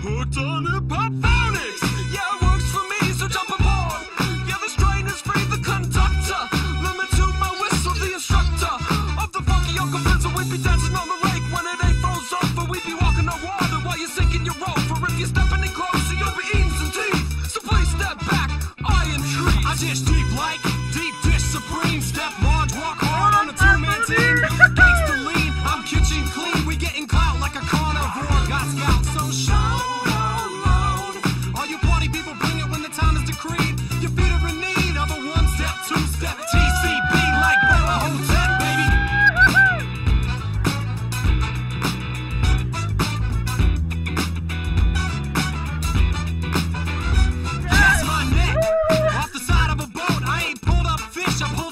Hooked on the pop phonics. Yeah, it works for me, so jump aboard. Yeah, the strain is free, the conductor. Limit to my whistle, the instructor. Of the funky uncle pencil, we be dancing on the lake. When it ain't froze over, we be walking on water while you're sinking your rope. For if you're stepping in closer, you'll be eating some teeth. So please step back, I entreat. I just deep like. disappointed.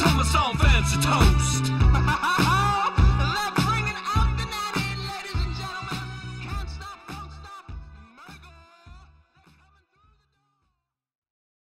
Homicide fans fancy toast.